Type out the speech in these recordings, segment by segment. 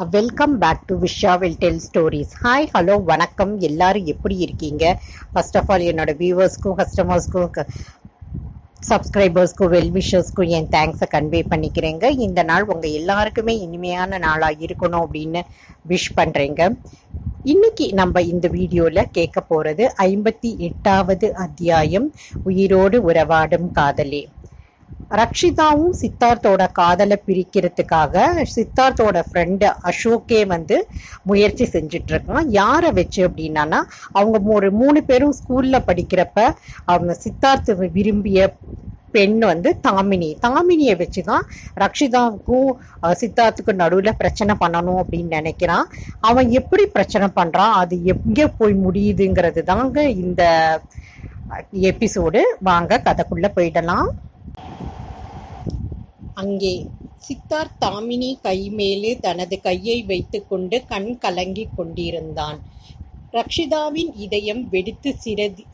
Welcome back to Visha will tell stories hi hello வணக்கம். எல்லாரும் எப்படி இருக்கீங்க? ஃபர்ஸ்ட் ஆஃப் ஆல் என்னோட வியூவர்ஸ்க்கும் கஸ்டமர்ஸ்க்கும் சப்ஸ்கிரைபர்ஸ்க்கும் வெல்விஷர்ஸ்க்கும் என் தேங்க்ஸை கன்வே பண்ணிக்கிறேங்க. இந்த நாள் உங்கள் எல்லாருக்குமே இனிமையான நாளாக இருக்கணும் அப்படின்னு விஷ் பண்ணுறேங்க இன்னைக்கு நம்ம இந்த வீடியோவில் கேட்க போகிறது ஐம்பத்தி எட்டாவது அத்தியாயம் உயிரோடு உறவாடும் காதலே. ரக்ஷிதாவும் சித்தார்த்தோட காதலை பிரிக்கிறதுக்காக சித்தார்த்தோட ஃப்ரெண்டு அசோக்கே வந்து முயற்சி செஞ்சுட்டு இருக்கான். யாரை வச்சு அப்படின்னா அவங்க ஒரு மூணு பேரும் ஸ்கூல்ல படிக்கிறப்ப அவங்க சித்தார்த் விரும்பிய பெண் வந்து தாமினி. தாமினியை வச்சுதான் ரக்ஷிதாவுக்கும் சித்தார்த்துக்கும் நடுவுல பிரச்சனை பண்ணணும் அப்படின்னு நினைக்கிறான். அவன் எப்படி பிரச்சனை பண்றான்? அது எங்கே போய் முடியுதுங்கிறது தாங்க இந்த எபிசோடு வாங்க கதைக்குள்ள போயிடலாம். அங்கே சித்தார்த் தாமினி தனது கையை வைத்துக்கொண்டு கண் கலங்கிக் கொண்டிருந்தான். ரக்ஷிதாவின் இதயம் வெடித்து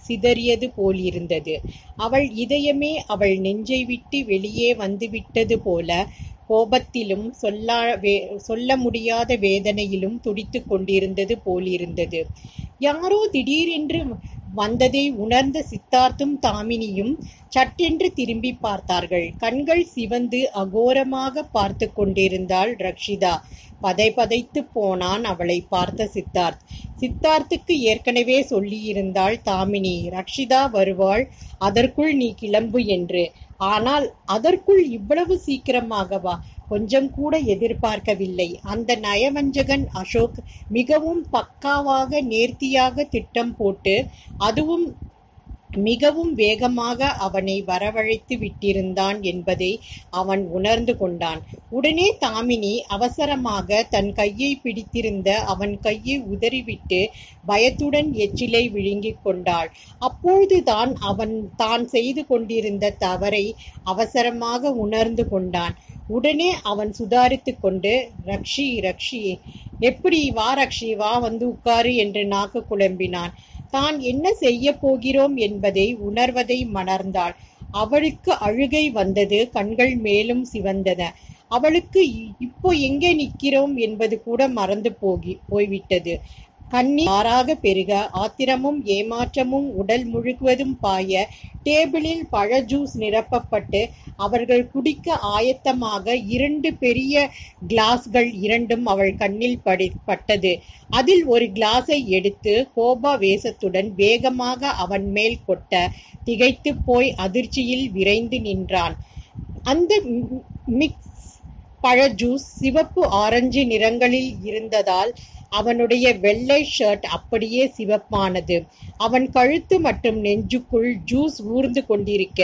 சிதறியது போலிருந்தது. அவள் இதயமே அவள் நெஞ்சை விட்டு வெளியே வந்துவிட்டது போல கோபத்திலும் சொல்லா சொல்ல முடியாத வேதனையிலும் துடித்துக் கொண்டிருந்தது போலிருந்தது. யாரோ திடீரென்று வந்ததை உணர்ந்த சித்தார்த்தும் தாமினியும் சட்டென்று திரும்பி பார்த்தார்கள். கண்கள் சிவந்து அகோரமாக பார்த்து கொண்டிருந்தாள் ரக்ஷிதா. பதை பதைத்து போனான் அவளை பார்த்த சித்தார்த். சித்தார்த்துக்கு ஏற்கனவே சொல்லியிருந்தாள் தாமினி ரக்ஷிதா வருவாள் அதற்குள் நீ கிளம்பு என்று. ஆனால் அதற்குள் இவ்வளவு சீக்கிரமாகவா? கொஞ்சம் கூட எதிர்பார்க்கவில்லை. அந்த நயவஞ்சகன் அசோக் மிகவும் பக்காவாக நேர்த்தியாக திட்டம் போட்டு அதுவும் மிகவும் வேகமாக அவனை வரவழைத்து விட்டிருந்தான் என்பதை அவன் உணர்ந்து கொண்டான். உடனே தாமினி அவசரமாக தன் கையை பிடித்திருந்த அவன் கையை உதறிவிட்டு பயத்துடன் எச்சிலை விழுங்கிக் கொண்டாள். அப்பொழுதுதான் அவன் தான் செய்து கொண்டிருந்த தவறை அவசரமாக உணர்ந்து கொண்டான். உடனே அவன் சுதாரித்துக் கொண்டு ரக்ஷி ரக்ஷி எப்படி வா ரக்ஷி வா வந்து உட்காரு என்று நாக்கு குழம்பினான். தான் என்ன செய்ய போகிறோம் என்பதை உணர்வதை மணர்ந்தாள். அவளுக்கு அழுகை வந்தது கண்கள் மேலும் சிவந்தன. அவளுக்கு இ- இப்போ எங்கே நிற்கிறோம் என்பது கூட மறந்து போகி போய்விட்டது. கண்ணீர் மாறாக பெருக ஆத்திரமும் ஏமாற்றமும் உடல் முழுகுவதும் பாய டேபிளில் பழ ஜூஸ் நிரப்பப்பட்டு அவர்கள் குடிக்க ஆயத்தமாக இரண்டு பெரிய கிளாஸ்கள் இரண்டும் அவள் கண்ணில் படி பட்டது. அதில் ஒரு கிளாஸை எடுத்து கோபா வேசத்துடன் வேகமாக அவன் மேல் கொட்ட திகைத்து போய் அதிர்ச்சியில் விரைந்து நின்றான். அந்த மிக்ஸ் பழ ஜூஸ் சிவப்பு ஆரஞ்சு நிறங்களில் இருந்ததால் அவனுடைய வெள்ளை ஷர்ட் அப்படியே சிவப்பானது. அவன் கழுத்து மற்றும் நெஞ்சுக்குள் ஜூஸ் ஊர்ந்து கொண்டிருக்க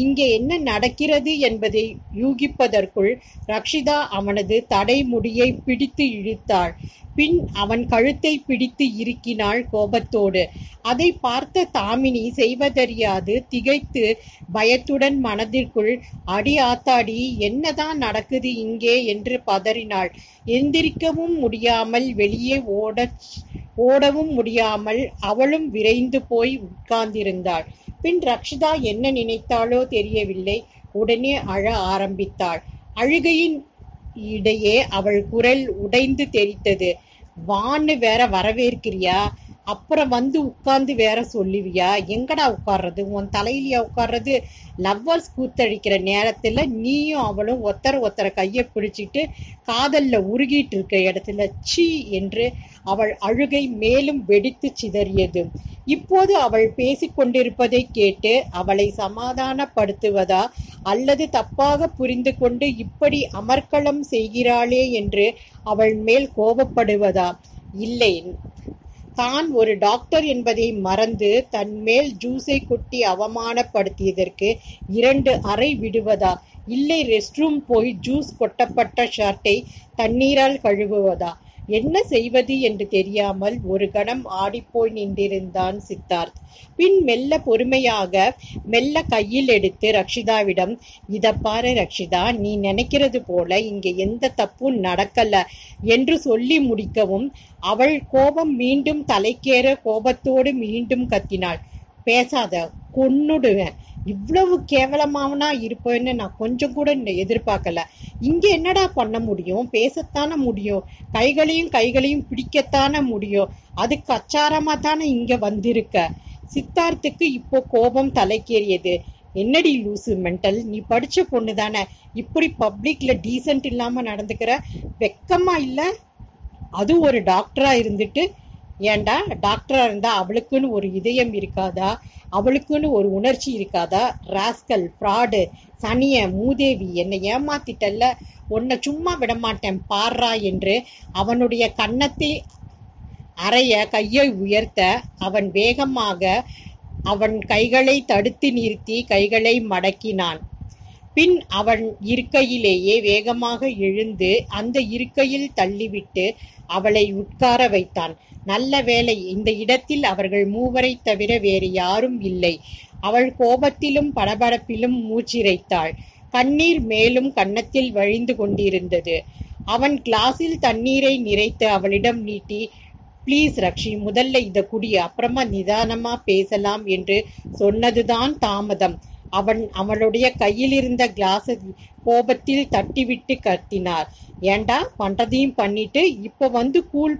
இங்கே என்ன நடக்கிறது என்பதை யூகிப்பதற்குள் ரக்ஷிதா அவனது தடைமுடியை பிடித்து இழுத்தாள். பின் அவன் கழுத்தை பிடித்து இருக்கினாள் கோபத்தோடு. அதை பார்த்த தாமினி செய்வதறியாது திகைத்து பயத்துடன் மனதிற்குள் அடி ஆத்தாடி என்னதான் நடக்குது இங்கே? என்று பதறினாள். எந்திரிக்கவும் முடியாமல் வெளியே ஓட ஓடவும் முடியாமல் அவளும் விரைந்து போய் உட்கார்ந்திருந்தாள். பின் ரக்ஷிதா என்ன நினைத்தாளோ தெரியவில்லை. உடனே அழ ஆரம்பித்தாள். அழுகையின் இடையே அவள் குரல் உடைந்து தெரித்தது வான்னு வேற வரவேற்கிறியா? அப்புறம் வந்து உட்கார்ந்து வேற சொல்லுவியா? எங்கடா உட்கார்றது? உன் தலையிலயா உட்கார்றது? லவ்வர்ஸ் கூத்தழிக்கிற நேரத்துல நீயும் அவளும் ஒத்தர ஒத்தர கையை பிடிச்சிட்டு காதல்ல உருகிட்டு இருக்க இடத்துல சீ என்று அவள் அழுகை மேலும் வெடித்து சிதறியது. இப்போது அவள் பேசிக்கொண்டிருப்பதை கேட்டு அவளை சமாதானப்படுத்துவதா அல்லது தப்பாக புரிந்து கொண்டு இப்படி அமர்க்களம் செய்கிறாளே என்று அவள் மேல் கோபப்படுவதா? இல்லை. தான் ஒரு டாக்டர் என்பதை மறந்து தன் மேல் ஜூஸை கொட்டி அவமானப்படுத்தியதற்கு இரண்டு அறை விடுவதா? இல்லை ரெஸ்ட் ரூம் போய் ஜூஸ் கொட்டப்பட்ட ஷர்ட்டை தண்ணீரால் கழுவுவதா? என்ன செய்வது என்று தெரியாமல் ஒரு கணம் ஆடிப்போய் நின்றிருந்தான் சித்தார்த். பின் மெல்ல பொறுமையாக மெல்ல கையில் எடுத்து ரக்ஷிதாவிடம் இத பாரு ரக்ஷிதா நீ நினைக்கிறது போல இங்க எந்த தப்பும் நடக்கல என்று சொல்லி முடிக்கவும் அவள் கோபம் மீண்டும் தலைக்கேற கோபத்தோடு மீண்டும் கத்தினாள். பேசாத கொன்னுடுவேன். இவ்வளவு கேவலமாவனா இருப்பேன்னு நான் கொஞ்சம் கூட எதிர்பார்க்கல. இங்க என்னடா பண்ண முடியும்? பேசத்தானே முடியும்? கைகளையும் கைகளையும் பிடிக்கத்தானே முடியும்? அதுக்கு அச்சாரமா தானே இங்க வந்திருக்க? சித்தார்த்துக்கு இப்போ கோபம் தலைக்கேறியது. என்னடி லூசு மென்டல் நீ படிச்ச பொண்ணு தானே. இப்படி பப்ளிக்ல டீசென்ட் இல்லாம நடந்துக்கிற? வெக்கமா இல்ல? அது ஒரு டாக்டரா இருந்துட்டு ஏன்டா டாக்டரா இருந்தா அவளுக்குன்னு ஒரு இதயம் இருக்காதா? அவளுக்குன்னு ஒரு உணர்ச்சி இருக்காதா? ராஸ்கல் ஃப்ராடு சனிய மூதேவி என்னை ஏமாத்திட்டல்ல. உன்னை சும்மா விடமாட்டேன் பார்றா என்று அவனுடைய கன்னத்தை அறைய கையை உயர்த்த அவன் வேகமாக அவன் கைகளை தடுத்து நிறுத்தி கைகளை மடக்கினான். பின் அவன் இருக்கையிலேயே வேகமாக எழுந்து அந்த இருக்கையில் தள்ளிவிட்டு அவளை உட்கார வைத்தான். நல்ல வேலை இந்த இடத்தில் அவர்கள் மூவரை தவிர வேறு யாரும் இல்லை. அவள் கோபத்திலும் படபடப்பிலும் மூச்சிரைத்தாள். கண்ணீர் மேலும் கன்னத்தில் வழிந்து கொண்டிருந்தது. அவன் கிளாஸில் தண்ணீரை நிறைத்து அவளிடம் நீட்டி ப்ளீஸ் ரக்ஷி முதல்ல இத குடி. அப்புறமா நிதானமா பேசலாம் என்று சொன்னதுதான் தாமதம். அவன் அவளுடைய கையில் இருந்த கிளாஸை கோபத்தில் தட்டிவிட்டு கத்தினார். ஏன்டா பண்றதையும் பண்ணிட்டு இப்ப வந்து கூல்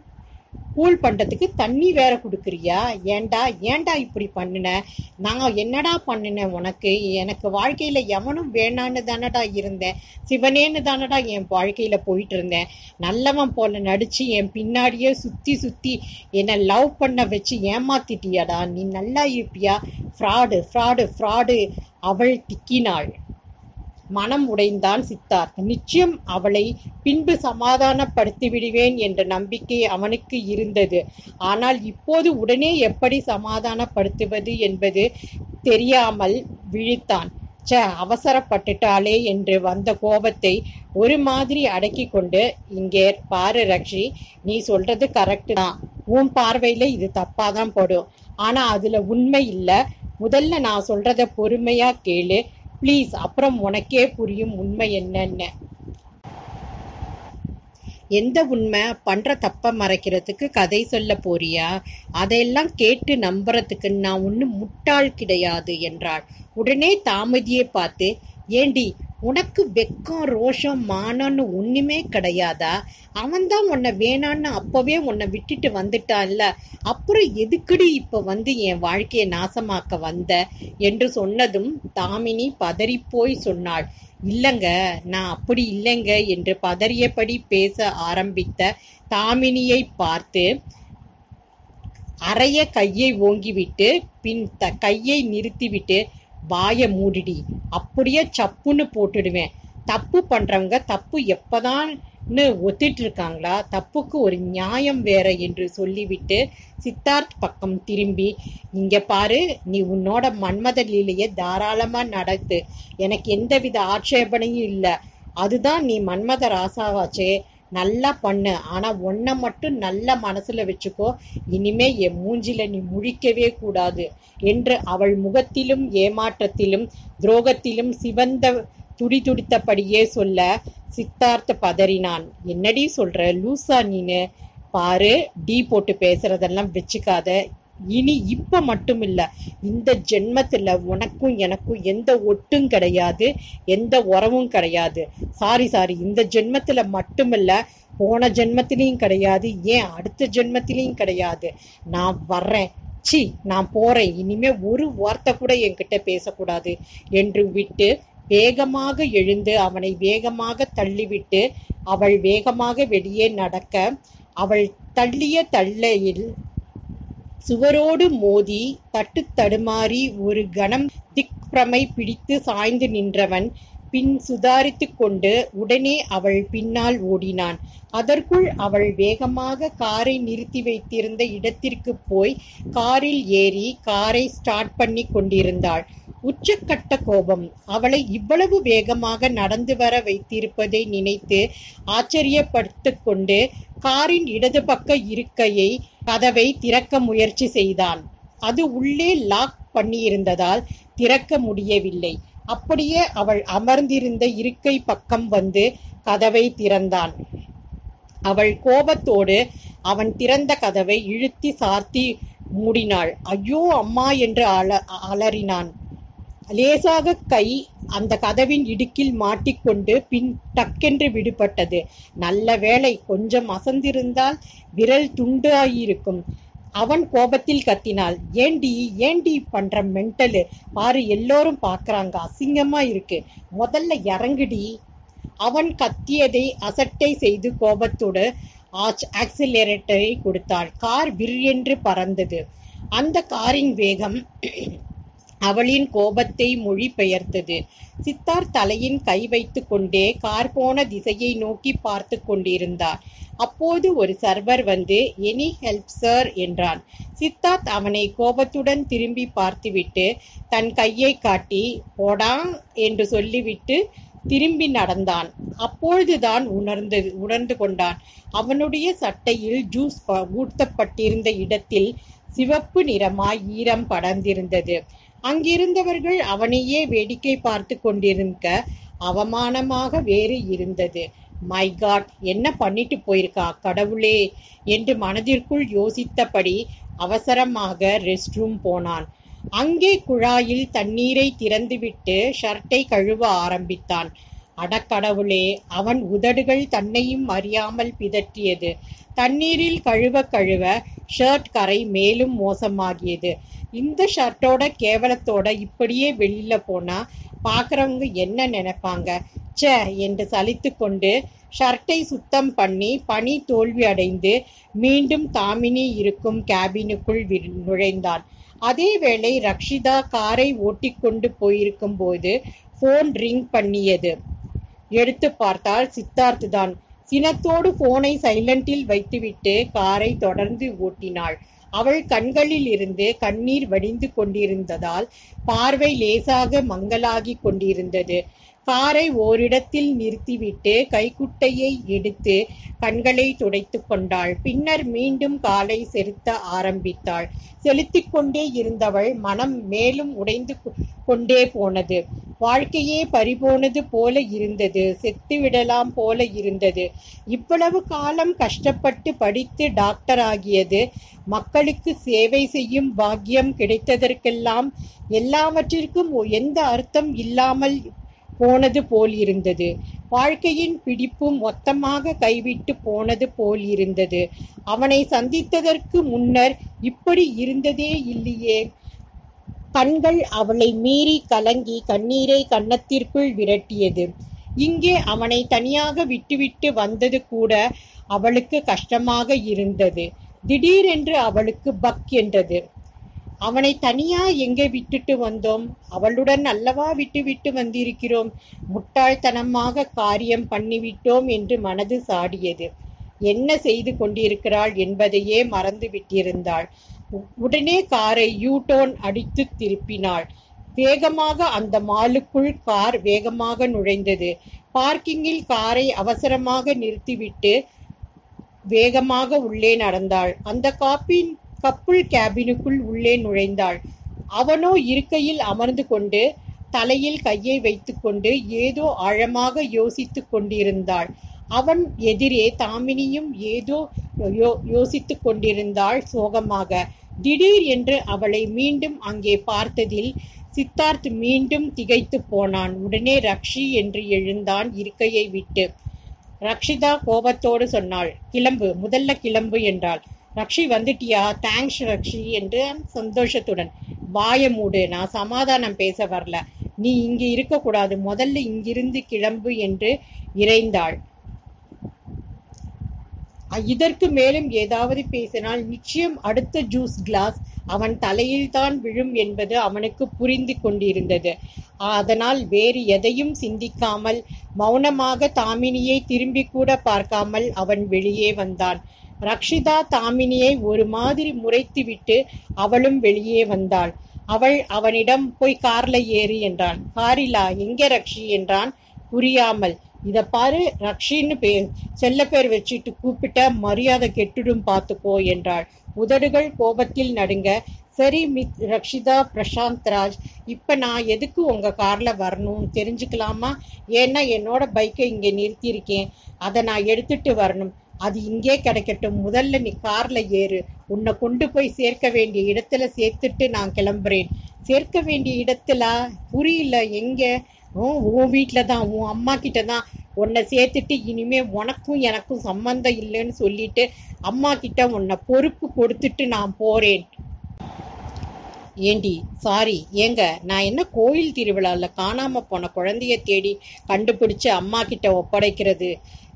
கூல் பண்றதுக்கு தண்ணி வேற குடுக்குறியா? ஏண்டா? ஏன்டா இப்படி பண்ணுன? நான் என்னடா பண்ணுனேன் உனக்கு? எனக்கு வாழ்க்கையில எவனும் வேணான்னு தானடா இருந்தேன். சிவனேன்னு தானடா என் வாழ்க்கையில போயிட்டு இருந்தேன். நல்லவன் போல நடிச்சு என் பின்னாடியே சுத்தி சுத்தி என்னை லவ் பண்ண வச்சு ஏமாத்திட்டியாடா. நீ நல்லா இருப்பியா? ஃப்ராடு ஃப்ராடு ஃப்ராடு அவள் திக்கினாள். மனம் உடைந்தான் சித்தார்த். நிச்சயம் அவளை பின்பு சமாதானப்படுத்தி விடுவேன் என்ற நம்பிக்கை அவனுக்கு இருந்தது. ஆனால் இப்போது உடனே எப்படி சமாதானப்படுத்துவது என்பது தெரியாமல் விழித்தான். ச்சே அவசரப்பட்டுட்டாளே என்று வந்த கோபத்தை ஒரு மாதிரி அடக்கி கொண்டு இங்கே பாரு ரக்ஷி நீ சொல்றது கரெக்ட் தான். உன் பார்வையில இது தப்பாதான் போடும். ஆனா அதுல உண்மை இல்ல. முதல்ல நான் சொல்றத பொறுமையா கேளு. ப்ளீஸ் அப்புறம் உனக்கே புரியும் உண்மை என்னன்னு. எந்த உண்மை? பண்ற தப்ப மறைக்கிறதுக்கு கதை சொல்ல போறியா? அதையெல்லாம் கேட்டு நம்புறதுக்கு நான் ஒன்னும் முட்டாள் கிடையாது என்றாள். உடனே தாமதியை பார்த்து ஏண்டி உனக்கு வெக்கம் ரோஷம் மானம்னு ஒண்ணுமே கிடையாதா? அவன்தான் உன்னை வேணான்னு அப்பவே உன்னை விட்டுட்டு வந்துட்டான்ல. அப்புறம் எதுக்குடி இப்ப வந்து என் வாழ்க்கையை நாசமாக்க வந்த? என்று சொன்னதும் தாமினி பதறிப்போய் சொன்னாள். இல்லங்க நான் அப்படி இல்லைங்க என்று பதறியபடி பேச ஆரம்பித்த தாமினியை பார்த்து அறைய கையை ஓங்கிவிட்டு பின் த கையை நிறுத்திவிட்டு வாய மூடிடி. அப்படியே சப்புன்னு போட்டுடுவேன். தப்பு பண்றவங்க தப்பு எப்பதான்னு ஒத்திட்டு இருக்காங்களா தப்புக்கு ஒரு நியாயம் வேற என்று சொல்லிவிட்டு சித்தார்த் பக்கம் திரும்பி இங்க பாரு நீ உன்னோட மன்மத லீலையை தாராளமா நடத்து. எனக்கு எந்தவித ஆட்சேபனையும் இல்லை. அதுதான் நீ மன்மத ராசாவாச்சே. நல்லா பண்ணு. ஆனா உன்னை மட்டும் நல்ல மனசுல வச்சுக்கோ. இனிமே என் மூஞ்சில நீ முழிக்கவே கூடாது என்று அவள் முகத்திலும் ஏமாற்றத்திலும் துரோகத்திலும் சிவந்த துடி துடித்தபடியே சொல்ல சித்தார்த்த பதறினான். என்னடி சொல்ற? லூசா நீனு? பாரு டீ போட்டு பேசுறதெல்லாம் வச்சுக்காத. இனி இப்ப மட்டும் இல்ல இந்த ஜென்மத்துல உனக்கும் எனக்கும் எந்த ஒட்டும் கிடையாது எந்த உறவும் கிடையாது. சாரி சாரி இந்த ஜென்மத்துல மட்டுமில்ல போன ஜென்மத்திலையும் கிடையாது ஏன் அடுத்த ஜென்மத்திலையும் கிடையாது. நான் வர்றேன். சி நான் போறேன். இனிமே ஒரு வார்த்தை கூட என்கிட்ட பேசக்கூடாது. என்று விட்டு வேகமாக எழுந்து அவனை வேகமாக தள்ளிவிட்டு அவள் வேகமாக வெளியே நடக்க அவள் தள்ளிய தள்ளையில் சுவரோடு மோதி தட்டு தடுமாறி ஒரு கணம் திக்பிரமை பிடித்து சாய்ந்து நின்றவன் பின் சுதாரித்துக் கொண்டு உடனே அவள் பின்னால் ஓடினான். அதற்குள் அவள் வேகமாக காரை நிறுத்தி வைத்திருந்த இடத்திற்கு போய் காரில் ஏறி காரை ஸ்டார்ட் பண்ணி கொண்டிருந்தாள். உச்சக்கட்ட கோபம். அவளை இவ்வளவு வேகமாக நடந்து வர வைத்திருப்பதை நினைத்து ஆச்சரியப்பட்டுக் கொண்டு காரின் இடது பக்க இருக்கையை கதவை திறக்க முயற்சி செய்தான். அது உள்ளே லாக் பண்ணியிருந்ததால் திறக்க முடியவில்லை. அப்படியே அவள் அமர்ந்திருந்த இருக்கை பக்கம் வந்து கதவை திறந்தான். அவள் கோபத்தோடு அவன் திறந்த கதவை இழுத்தி சார்த்தி மூடினாள். ஐயோ அம்மா என்று அல அலறினான். லேசாக கை அந்த கதவின் இடுக்கில் மாட்டிக்கொண்டு பின் டக்கென்று விடுபட்டது. நல்ல வேளை கொஞ்சம் அசந்திருந்தால் விரல் துண்டாயிருக்கும். அவன் கோபத்தில் கத்தினாள். ஏண்டி ஏண்டி பண்ற மென்டலு? பாரு எல்லோரும் பாக்குறாங்க. அசிங்கமா இருக்கு. முதல்ல இறங்குடி. அவன் கத்தியதை அசட்டை செய்து கோபத்தோடு ஆக்சிலரேட்டரை கொடுத்தாள். கார் விற்றென்று பறந்தது. அந்த காரின் வேகம் அவளின் கோபத்தை மொழி பெயர்த்தது. தலையின் கை வைத்துக் கொண்டே கார் போன திசையை நோக்கி பார்த்து கொண்டிருந்தார். அப்போது ஒரு சர்வர் வந்து எனி ஹெல்ப் சார் என்றான். சித்தார்த் அவனை கோபத்துடன் திரும்பி பார்த்துவிட்டு தன் கையை காட்டி போடா என்று சொல்லிவிட்டு திரும்பி நடந்தான். அப்பொழுதுதான் உணர்ந்து உணர்ந்து கொண்டான். அவனுடைய சட்டையில் ஜூஸ் ஊட்டப்பட்டிருந்த இடத்தில் சிவப்பு நிறமாய் ஈரம் படர்ந்திருந்தது. அங்கிருந்தவர்கள் அவனையே வேடிக்கை பார்த்து கொண்டிருக்க அவமானமாக வேறு இருந்தது. மை காட் என்ன பண்ணிட்டு போயிருக்கா கடவுளே? என்று மனதிற்குள் யோசித்தபடி அவசரமாக ரெஸ்ட் ரூம் போனான். அங்கே குழாயில் தண்ணீரை திறந்துவிட்டு ஷர்ட்டை கழுவ ஆரம்பித்தான். அடக்கடவுளே அவன் உதடுகள் தன்னையும் அறியாமல் பிதற்றியது. தண்ணீரில் கழுவ கழுவ ஷர்ட் கரை மேலும் மோசமாகியது. இந்த ஷர்ட்டோட கேவலத்தோட இப்படியே வெளியில போனா பாக்குறவங்க என்ன நினைப்பாங்க? ச்சே என்று சலித்து கொண்டு ஷர்ட்டை சுத்தம் பண்ணி பனி தோல்வி அடைந்து மீண்டும் தாமினி இருக்கும் கேபினுக்குள் நுழைந்தான். அதேவேளை ரக்ஷிதா காரை ஓட்டிக்கொண்டு போயிருக்கும் போது போன் ரிங் பண்ணியது. எடுத்து பார்த்தால் சித்தார்த் தான் சினத்தோடு போனை சைலண்டில் வைத்துவிட்டு காரை தொடர்ந்து ஓட்டினாள். அவள் கண்களில் இருந்து கண்ணீர் வடிந்து கொண்டிருந்ததால் பார்வை லேசாக மங்கலாகி கொண்டிருந்தது. காரை ஓரிடத்தில் நிறுத்திவிட்டு கைக்குட்டையை எடுத்து கண்களை துடைத்து கொண்டாள். பின்னர் மீண்டும் காலை செலுத்த ஆரம்பித்தாள். செலுத்திக் கொண்டே இருந்தவள் மனம் மேலும் உடைந்து கொண்டே போனது. வாழ்க்கையே பறிபோனது போல இருந்தது செத்து விடலாம் போல இருந்தது. இவ்வளவு காலம் கஷ்டப்பட்டு படித்து டாக்டர் ஆகியது மக்களுக்கு சேவை செய்யும் பாக்கியம் கிடைத்ததற்கெல்லாம் எல்லாவற்றிற்கும் எந்த அர்த்தம் இல்லாமல் போனது போல் இருந்தது. வாழ்க்கையின் பிடிப்பு மொத்தமாக கைவிட்டு போனது போல் இருந்தது. அவனை சந்தித்ததற்கு முன்னர் இப்படி இருந்ததே இல்லையே. கண்கள் அவளை மீறி கலங்கி கண்ணீரை கன்னத்திற்குள் விரட்டியது. இங்கே அவனை தனியாக விட்டுவிட்டு வந்தது கூட அவளுக்கு கஷ்டமாக இருந்தது. திடீரென்று அவளுக்கு பக் என்றது. அவனை தனியா எங்கே விட்டுட்டு வந்தோம்? அவளுடன் அல்லவா விட்டு விட்டு வந்திருக்கிறோம்? முட்டாள்தனமாக காரியம் பண்ணிவிட்டோம் என்று மனது சாடியது. என்ன செய்து கொண்டிருக்கிறாள் என்பதையே மறந்து விட்டிருந்தாள். உடனே காரை யூடோன் அடித்து திருப்பினாள். வேகமாக அந்த மாலுக்குள் கார் வேகமாக நுழைந்தது. பார்க்கிங்கில் காரை அவசரமாக நிறுத்திவிட்டு வேகமாக உள்ளே நடந்தாள். அந்த காப்பின் கப்புள் கேபினுக்குள் உள்ளே நுழைந்தாள். அவனோ இருக்கையில் அமர்ந்து கொண்டு தலையில் கையை வைத்துக்கொண்டு ஏதோ ஆழமாக யோசித்துக் கொண்டிருந்தாள். அவன் எதிரே தாமினியும் ஏதோ யோசித்துக் கொண்டிருந்தாள் சோகமாக. திடீர் என்று அவளை மீண்டும் அங்கே பார்த்ததில் சித்தார்த் மீண்டும் திகைத்து போனான். உடனே ரக்ஷி என்று எழுந்தான் இருக்கையை விட்டு. ரக்ஷிதா கோபத்தோடு சொன்னாள் கிளம்பு முதல்ல கிளம்பு என்றாள். ரக்ஷி வந்துட்டியா? தேங்க்ஸ் ரக்ஷி என்று சந்தோஷத்துடன் வாய மூடு நான் சமாதானம் பேச வரல. நீ இங்கு இருக்கக்கூடாது. முதல்ல இங்கிருந்து கிளம்பு என்று இறைந்தாள். இதற்கு மேலும் ஏதாவது பேசினால் நிச்சயம் அடுத்த ஜூஸ் கிளாஸ் அவன் தலையில் தான் விழும் என்பது அவனுக்கு புரிந்து கொண்டிருந்தது. அதனால் வேறு எதையும் சிந்திக்காமல் மௌனமாக தாமினியை திரும்பி கூட பார்க்காமல் அவன் வெளியே வந்தான். ரக்ஷிதா தாமினியை ஒரு மாதிரி முறைத்துவிட்டு அவளும் வெளியே வந்தாள். அவள் அவனிடம் போய் கார்ல ஏறு என்றான். காரிலா எங்க ரக்ஷி? என்றான். புரியாமல். இத பாரு ரக்ஷின்னு பே செல்ல பேர் வச்சுட்டு கூப்பிட்ட மரியாதை கெட்டுடும் பார்த்துக்கோ என்றாள். உதடுகள் கோபத்தில் நடுங்க சரி மித் ரக்ஷிதா பிரசாந்த் ராஜ் இப்ப நான் எதுக்கு உங்க கார்ல வரணும் தெரிஞ்சுக்கலாமா? ஏன்னா என்னோட பைக்கை இங்க நிறுத்தியிருக்கேன். அதை நான் எடுத்துட்டு வரணும். அது இங்கே கிடைக்கட்டும். முதல்ல நீ கார்ல ஏறு. உன்னை கொண்டு போய் சேர்க்க வேண்டிய இடத்துல சேர்த்துட்டு நான் கிளம்புறேன். சேர்க்க வேண்டிய இடத்துல? புரியல. எங்க? உன் வீட்டுல தான் உன் அம்மா கிட்ட தான் உன்னை சேர்த்துட்டு இனிமே உனக்கும் எனக்கும் சம்பந்தம் இல்லைன்னு சொல்லிட்டு அம்மா கிட்ட உன்னை பொறுப்பு கொடுத்துட்டு நான் போறேன். ஏண்டி சாரி ஏங்க நான் என்ன கோயில் திருவிழாவில் காணாம போன குழந்தைய தேடி கண்டுபிடிச்சு அம்மா கிட்ட ஒப்படைக்கிறது?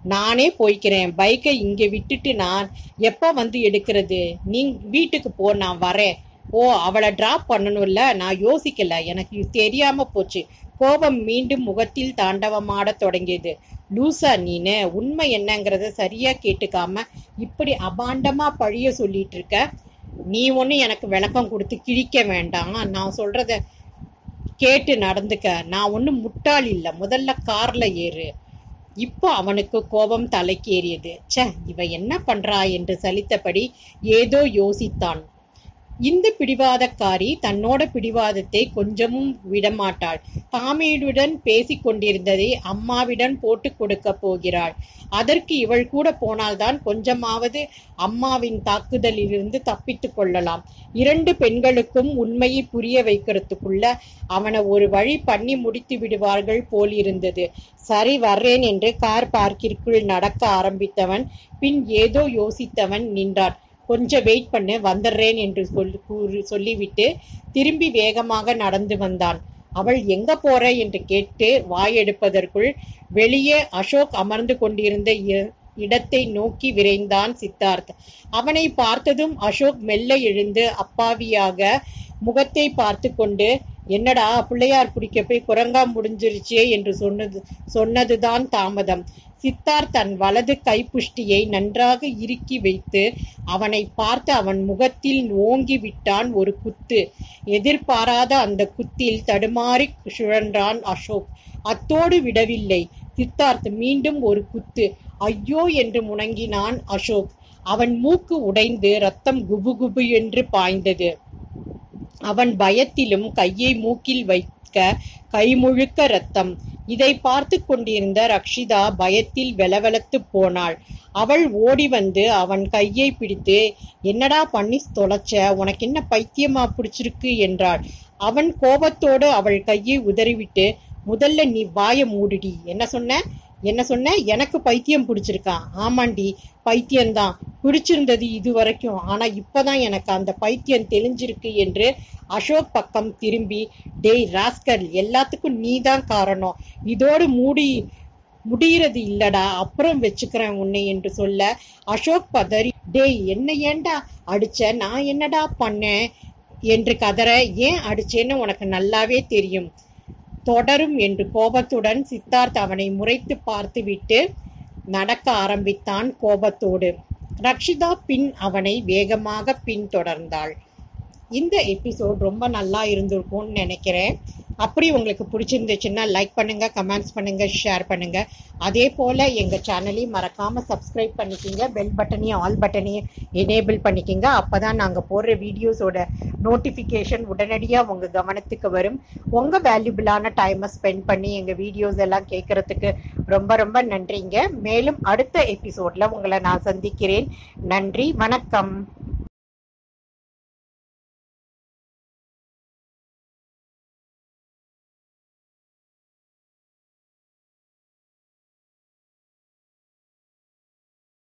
நானே போய்க்கிறேன் பைக்கை இங்க விட்டுட்டு நான் எப்ப வந்து எடுக்கிறது? நீ வீட்டுக்கு போ நான் வரேன். ஓ அவளை டிராப் பண்ணணும்ல நான் யோசிக்கல எனக்கு தெரியாம போச்சு. கோபம் மீண்டும் முகத்தில் தாண்டவமாடத் தொடங்கியது. லூசா நீனு உண்மை என்னங்கிறத சரியா கேட்டுக்காம இப்படி அபாண்டமா பழிய சொல்லிட்டு இருக்க நீ ஒண்ணு எனக்கு விளக்கம் கொடுத்து கிழிக்க வேண்டாம். நான் சொல்றத கேட்டு நடந்துக்க. நான் ஒன்றும் முட்டாள் இல்ல. முதல்ல கார்ல ஏறு. இப்போ அவனுக்கு கோபம் தலைக்கேறியது. ச்சே இவ என்ன பண்றா? என்று சலித்தபடி ஏதோ யோசித்தான். இந்த பிடிவாதக்காரி தன்னோட பிடிவாதத்தை கொஞ்சமும் விடமாட்டாள். தாமியுடன் பேசிக் கொண்டிருந்ததை அம்மாவிடம் போட்டுக் கொடுக்க போகிறாள். அதற்கு இவள் கூட போனால்தான் கொஞ்சமாவது அம்மாவின் தாக்குதலிலிருந்து தப்பித்துக் கொள்ளலாம். இரண்டு பெண்களுக்கும் உண்மையை புரிய வைக்கிறதுக்குள்ள அவனை ஒரு வழி பண்ணி முடித்து விடுவார்கள் போலிருந்தது. சரி வர்றேன் என்று கார் பார்க்கிற்குள் நடக்க ஆரம்பித்தவன் பின் ஏதோ யோசித்தவன் நின்றான். கொஞ்சம் வெயிட் பண்ணு வந்துடுறேன் என்று சொல்லி கூறி சொல்லிவிட்டு திரும்பி வேகமாக நடந்து வந்தான். அவள் எங்க போற என்று கேட்டு வாயெடுப்பதற்குள் வெளியே அசோக் அமர்ந்து கொண்டிருந்த இ- இடத்தை நோக்கி விரைந்தான் சித்தார்த். அவனை பார்த்ததும் அசோக் மெல்ல எழுந்து அப்பாவியாக முகத்தை பார்த்து கொண்டு என்னடா பிள்ளையார் பிடிக்க போய் குரங்கா முடிஞ்சிருச்சே என்று சொன்னது சொன்னதுதான் தாமதம். சித்தார் தன் வலது கைப்புஷ்டியை நன்றாக இறுக்கி வைத்து அவனை பார்த்து அவன் முகத்தில் ஓங்கி விட்டான் ஒரு குத்து. எதிர்பாராத அந்த குத்தில் தடுமாறி சுழன்றான் அசோக். அத்தோடு விடவில்லை. சித்தார்த் மீண்டும் ஒரு குத்து. ஐயோ என்று முணங்கினான் அசோக். அவன் மூக்கு உடைந்து ரத்தம் குபு குபு என்று பாய்ந்தது. அவன் பயத்திலும் கையை மூக்கில் வைக்க கை முழுக்க ரத்தம். இதை பார்த்து கொண்டிருந்த ரக்ஷிதா பயத்தில் வெலவெலத்து போனாள். அவள் ஓடி வந்து அவன் கையை பிடித்து என்னடா பண்ணி தொலைச்ச? உனக்கு என்ன பைத்தியமா பிடிச்சிருக்கு? என்றாள். அவன் கோபத்தோடு அவள் கையை உதறிவிட்டு முதல்ல நீ வாய மூடிடி. என்ன சொன்ன? என்ன சொன்ன எனக்கு பைத்தியம் பிடிச்சிருக்கான் ஆமாண்டி பைத்தியம்தான். பிடிச்சிருந்தது இது வரைக்கும் ஆனா இப்பதான் எனக்கு அந்த பைத்தியம் தெளிஞ்சிருக்கு என்று அசோக் பக்கம் திரும்பி டேய் ராஸ்கல் எல்லாத்துக்கும் நீதான் காரணம். இதோடு மூடி முடியறது இல்லடா. அப்புறம் வச்சுக்கிறேன் உன்னை என்று சொல்ல அசோக் பதறி டேய் என்ன ஏன்டா அடிச்ச? நான் என்னடா பண்ணேன்? என்று கதற ஏன் அடிச்சேன்னு உனக்கு நல்லாவே தெரியும். தொடரும் என்று கோபத்துடன் சித்தார்த் அவனை முறைத்து பார்த்துவிட்டு நடக்க ஆரம்பித்தான் கோபத்தோடு. ரக்ஷிதா பின் அவனை வேகமாக பின்தொடர்ந்தாள். இந்த எபிசோட் ரொம்ப நல்லா இருந்திருக்கும்னு நினைக்கிறேன். அப்படி உங்களுக்கு பிடிச்சிருந்துச்சுன்னா லைக் பண்ணுங்க கமெண்ட்ஸ் பண்ணுங்க ஷேர் பண்ணுங்க. அதே போல எங்க சேனலையும் மறக்காம சப்ஸ்கிரைப் பண்ணிக்கிங்க. பெல் பட்டனையும் ஆல் பட்டனையும் எனேபிள் பண்ணிக்கிங்க. அப்பதான் நாங்க போடுற வீடியோஸோட நோட்டிபிகேஷன் உடனடியா உங்க கவனத்துக்கு வரும். உங்க வேல்யூபிளான டைமை ஸ்பெண்ட் பண்ணி எங்க வீடியோஸ் எல்லாம் கேட்கறதுக்கு ரொம்ப ரொம்ப நன்றிங்க. மேலும் அடுத்த எபிசோட்ல உங்களை நான் சந்திக்கிறேன். நன்றி வணக்கம்.